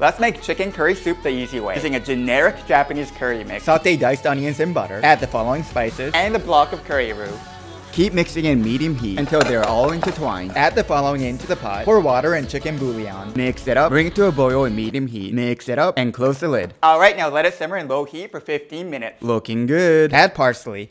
Let's make chicken curry soup the easy way, using a generic Japanese curry mix. Saute diced onions in butter. Add the following spices. And a block of curry roux. Keep mixing in medium heat until they're all intertwined. Add the following into the pot. Pour water and chicken bouillon. Mix it up. Bring it to a boil in medium heat. Mix it up and close the lid. Alright, now let it simmer in low heat for 15 minutes. Looking good. Add parsley.